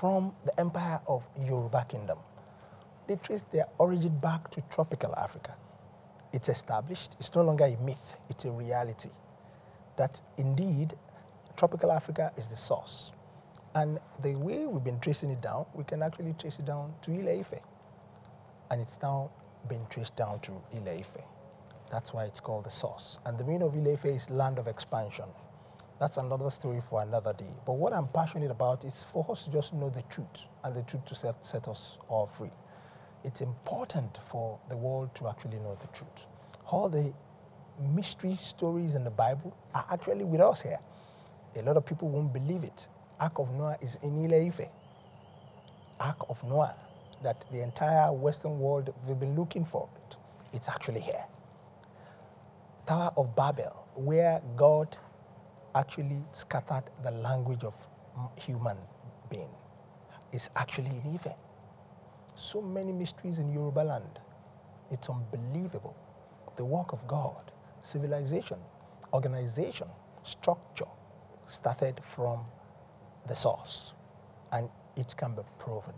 from the empire of Yoruba Kingdom. They trace their origin back to tropical Africa. It's established, it's no longer a myth, it's a reality that indeed tropical Africa is the source. And the way we've been tracing it down, we can actually trace it down to Ile Ife. And it's now been traced down to Ile Ife. That's why it's called the source. And the meaning of Ile Ife is land of expansion. That's another story for another day. But what I'm passionate about is for us to just know the truth and the truth to set, set us all free. It's important for the world to actually know the truth. All the mystery stories in the Bible are actually with us here. A lot of people won't believe it. Ark of Noah is in Ileife. Ark of Noah, that the entire Western world, we've been looking for it. It's actually here. Tower of Babel, where God actually scattered the language of human being, is actually in Ife. So many mysteries in Yoruba land. It's unbelievable. The work of God, civilization, organization, structure started from the source, and it can be proven.